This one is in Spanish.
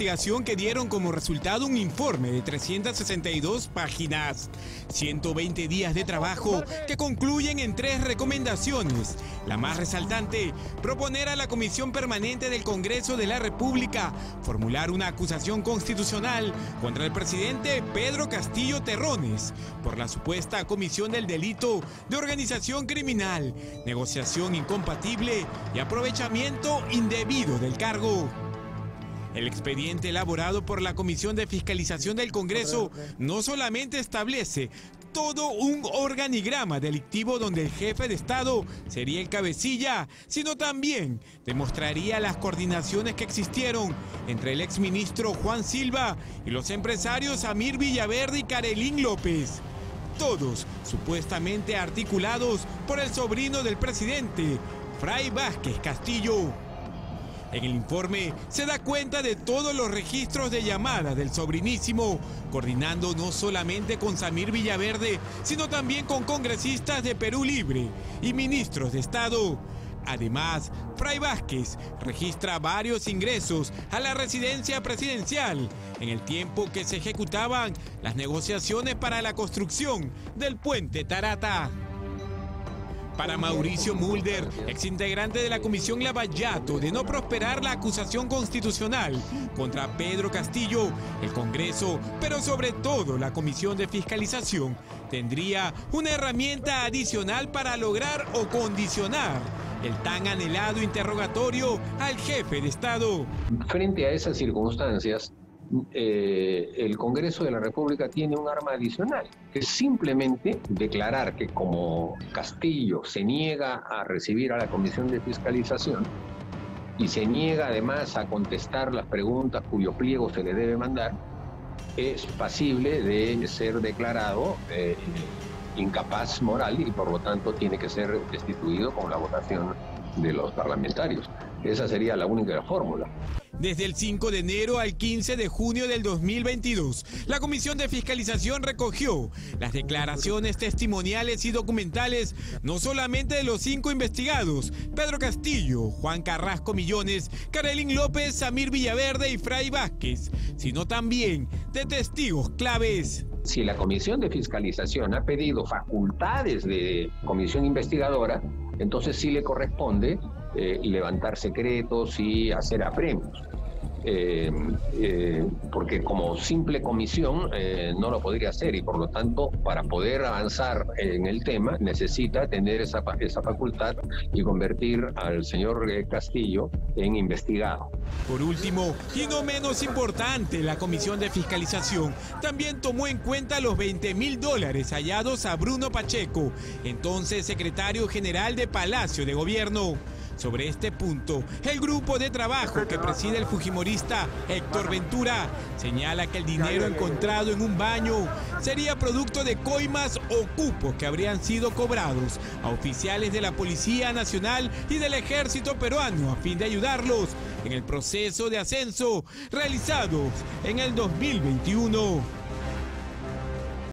que dieron como resultado un informe de 362 páginas, 120 días de trabajo que concluyen en tres recomendaciones. La más resaltante, proponer a la Comisión Permanente del Congreso de la República formular una acusación constitucional contra el presidente Pedro Castillo Terrones por la supuesta comisión del delito de organización criminal, negociación incompatible y aprovechamiento indebido del cargo. El expediente elaborado por la Comisión de Fiscalización del Congreso no solamente establece todo un organigrama delictivo donde el jefe de Estado sería el cabecilla, sino también demostraría las coordinaciones que existieron entre el exministro Juan Silva y los empresarios Amir Villaverde y Carelín López. Todos supuestamente articulados por el sobrino del presidente, Fray Vázquez Castillo. En el informe se da cuenta de todos los registros de llamadas del sobrinísimo, coordinando no solamente con Samir Villaverde, sino también con congresistas de Perú Libre y ministros de Estado. Además, Fray Vázquez registra varios ingresos a la residencia presidencial en el tiempo que se ejecutaban las negociaciones para la construcción del puente Tarata. Para Mauricio Mulder, exintegrante de la Comisión Lavallato, de no prosperar la acusación constitucional contra Pedro Castillo, el Congreso, pero sobre todo la Comisión de Fiscalización, tendría una herramienta adicional para lograr o condicionar el tan anhelado interrogatorio al jefe de Estado. Frente a esas circunstancias, eh, el Congreso de la República tiene un arma adicional, que es simplemente declarar que como Castillo se niega a recibir a la Comisión de Fiscalización y se niega además a contestar las preguntas cuyo pliego se le debe mandar, es pasible de ser declarado eh, incapaz moral y por lo tanto tiene que ser destituido con la votación de los parlamentarios. Esa sería la única fórmula. Desde el 5 de enero al 15 de junio del 2022, la Comisión de Fiscalización recogió las declaraciones testimoniales y documentales no solamente de los cinco investigados, Pedro Castillo, Juan Carrasco Millones, Carolín López, Samir Villaverde y Fray Vázquez, sino también de testigos claves. Si la Comisión de Fiscalización ha pedido facultades de comisión investigadora, entonces sí le corresponde eh, levantar secretos y hacer apremios. Eh, eh, porque como simple comisión no lo podría hacer y por lo tanto para poder avanzar en el tema necesita tener esa, esa facultad y convertir al señor Castillo en investigado. Por último, y no menos importante, la comisión de fiscalización también tomó en cuenta los 20 mil dólares hallados a Bruno Pacheco, entonces secretario general de Palacio de Gobierno. Sobre este punto, el grupo de trabajo que preside el fujimorista Héctor Ventura señala que el dinero encontrado en un baño sería producto de coimas o cupos que habrían sido cobrados a oficiales de la Policía Nacional y del Ejército Peruano a fin de ayudarlos en el proceso de ascenso realizado en el 2021.